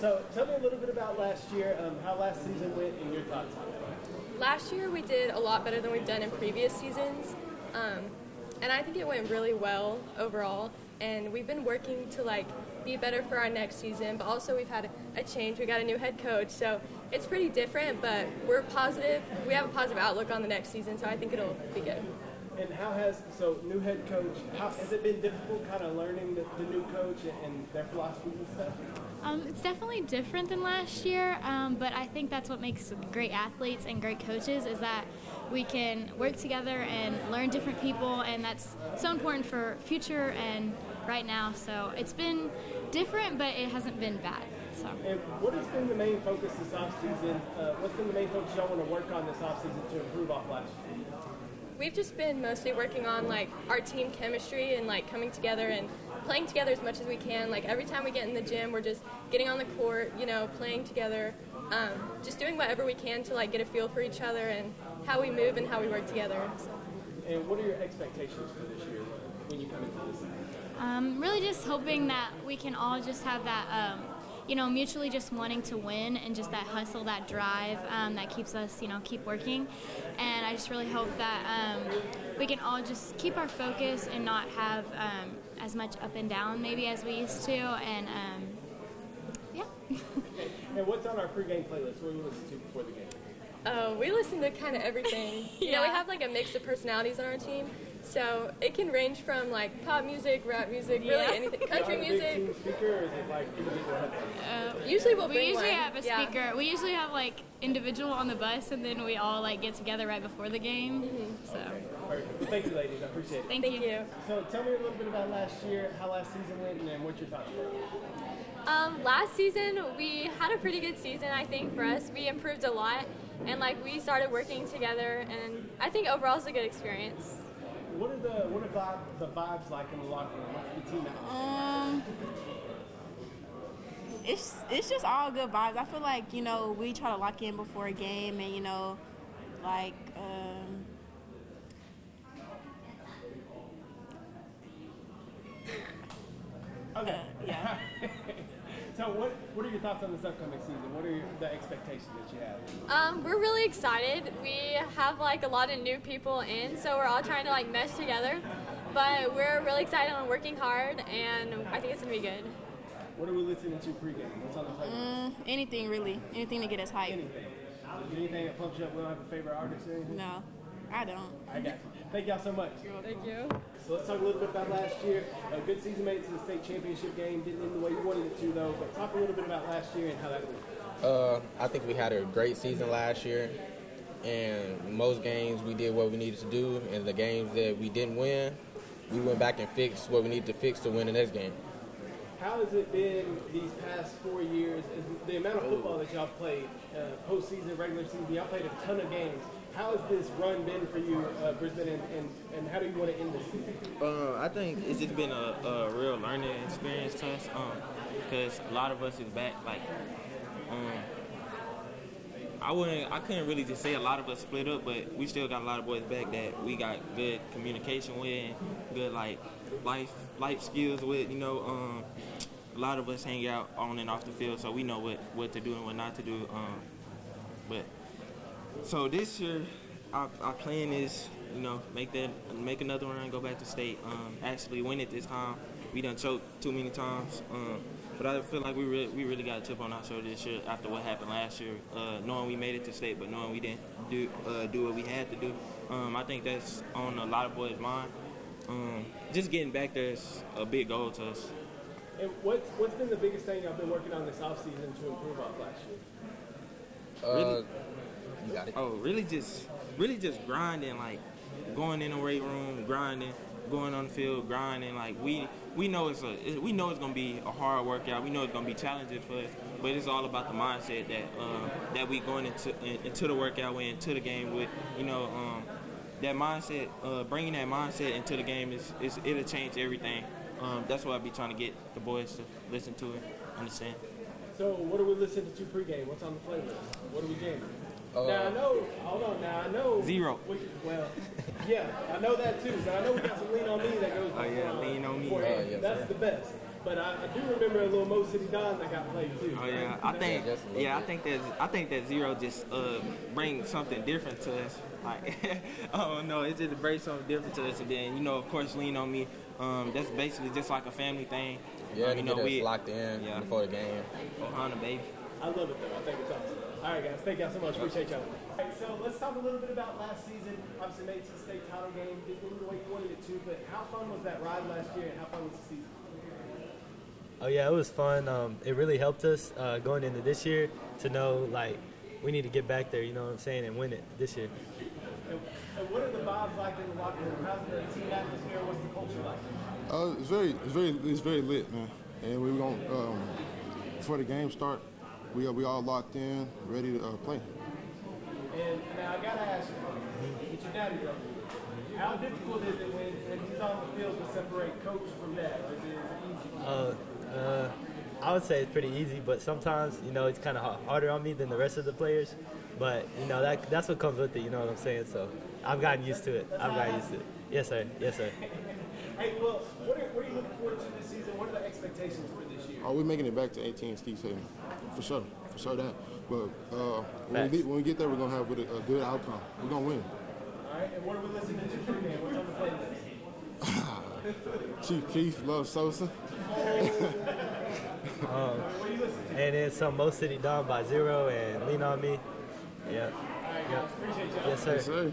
So tell me a little bit about last year, um, how last season went, and your thoughts on it. Last year we did a lot better than we've done in previous seasons, um, and I think it went really well overall. And we've been working to like be better for our next season, but also we've had a change. We got a new head coach, so it's pretty different. But we're positive. We have a positive outlook on the next season, so I think it'll be good. And how has so new head coach? How has it been difficult, kind of learning the, the new coach and their philosophies and stuff? Um, it's definitely different than last year, um, but I think that's what makes great athletes and great coaches is that we can work together and learn different people, and that's so important for future and right now. So it's been different, but it hasn't been bad. So. And what has been the main focus this offseason? Uh, what's been the main focus y'all want to work on this offseason to improve off last year? We've just been mostly working on like our team chemistry and like coming together and playing together as much as we can. Like every time we get in the gym, we're just getting on the court, you know, playing together, um, just doing whatever we can to like get a feel for each other and how we move and how we work together. So. And what are your expectations for this year when you come into this? Um, really, just hoping that we can all just have that. Um, you know, mutually just wanting to win and just that hustle, that drive um, that keeps us, you know, keep working. And I just really hope that um, we can all just keep our focus and not have um, as much up and down maybe as we used to. And um, yeah. and what's on our pregame playlist? What do we listen to before the game? Oh, we listen to kind of everything. yeah. You know, we have like a mix of personalities on our team. So it can range from like pop music, rap music, really yeah. anything, country music. speaker, or is it like uh, usually we'll we usually one. have a speaker. Yeah. We usually have like individual on the bus, and then we all like get together right before the game. Mm-hmm. So. Okay. Thank you, ladies. I appreciate it. Thank, Thank you. you. So tell me a little bit about last year, how last season went, and then what your thoughts were. Um, last season we had a pretty good season. I think for us, we improved a lot, and like we started working together, and I think overall it's a good experience. What are the what are vibe, the vibes like in the locker room? What's the team Um, it's it's just all good vibes. I feel like you know we try to lock in before a game, and you know, like. Um, okay. Uh, yeah. So what what are your thoughts on this upcoming season? What are your, the expectations that you have? Um, we're really excited. We have like a lot of new people in, so we're all trying to like mesh together. But we're really excited and working hard, and I think it's gonna be good. What are we listening to pregame? What's on the playlist? Mm, anything really, anything to get us hyped. Anything. Anything that pumps you up. We don't have a favorite artist or anything. No, I don't. I got you. Thank y'all so much. Thank you. So let's talk a little bit about last year. A good season made it to the state championship game. Didn't end the way you wanted it to, though. But talk a little bit about last year and how that went. Uh, I think we had a great season last year. And most games we did what we needed to do. And the games that we didn't win, we went back and fixed what we needed to fix to win the next game. How has it been these past four years? The amount of football that y'all played, uh, postseason, regular season, y'all played a ton of games. How has this run been for you, uh, Brisbon, and, and, and, how do you want to end this season? Uh, I think it's just been a, a real learning experience to us because um, a lot of us is back. Like, um, I wouldn't, I couldn't really just say a lot of us split up, but we still got a lot of boys back that we got good communication with, good like life life skills with. You know, um, a lot of us hang out on and off the field, so we know what what to do and what not to do. Um, but so this year, our, our plan is, you know, make that, make another run, go back to state. Um, actually win it this time. We done choked too many times, um, but I feel like we really, we really got a chip on our shoulder this year after what happened last year. Uh, knowing we made it to state, but knowing we didn't do uh, do what we had to do. Um, I think that's on a lot of boys' mind. Um, just getting back there is a big goal to us. And what's what's been the biggest thing y'all been working on this offseason to improve off last year? Uh, really, you got it. Oh, really just really just grinding, like going in the weight room, grinding, going on the field, grinding. Like we we know it's a we know it's gonna be a hard workout. We know it's gonna be challenging for us, but it's all about the mindset that um, that we going into into the workout with, into the game with. You know, um, that mindset, uh, bringing that mindset into the game is, is it'll change everything. Um, that's what I be trying to get the boys to listen to it, understand. So, what are we listening to pregame? What's on the playlist? What are we jamming? Uh, now I know. Hold on. Now I know. Z-Ro. We, well, yeah, I know that too. But I know we got some lean on me that goes. Oh yeah, lean on me. Uh, yes, That's sir. the best. but I, I do remember a little Mo City Don that got played too. Oh yeah, I think just a yeah, I think that I think that Z-Ro just uh brings something different to us. Like I don't know, it just brings something different to us, and then you know, of course, lean on me. Um, that's basically just like a family thing. Yeah, Um, to you know, we locked in yeah. before the game. Ohana baby. I love it though. I think it's awesome. All right, guys. Thank y'all so much. Appreciate y'all. All right, so let's talk a little bit about last season. Obviously, made it to the state title game. Didn't go the way you wanted it to, but how fun was that ride last year, and how fun was the season? Oh yeah, it was fun. Um, it really helped us uh, going into this year to know like we need to get back there. You know what I'm saying, and win it this year. And, and what are the vibes like in the locker room? How's the team atmosphere? What's the culture like? Uh, it's very, it's very, it's very lit, man. And we don't um, before the game start, we are we all locked in, ready to uh, play. And now I gotta ask you, with your daddy brother, how difficult is it when, when he's on the field to separate coach from dad? Is it, is it easy? Uh, uh, I would say it's pretty easy, but sometimes you know it's kind of harder on me than the rest of the players. But you know that that's what comes with it. You know what I'm saying? So I've gotten used to it. I've gotten used to it. Yes, sir. Yes, sir. Hey, well, what are, what are you looking forward to this season? What are the expectations for this year? Are we making it back to AT&T Stadium? For sure, for sure that. But uh, when, we, leave- when we get there, we're gonna have a, a good outcome. We're gonna win. All right, and what are we listening to pregame? What's on the playlist? Chief Keef, Love Sosa. What are you listening to? And then some Mo City Don by Z-Ro and Lean on Me. Yeah. All right, guys, appreciate y'all. Yes, sir. Yes, sir.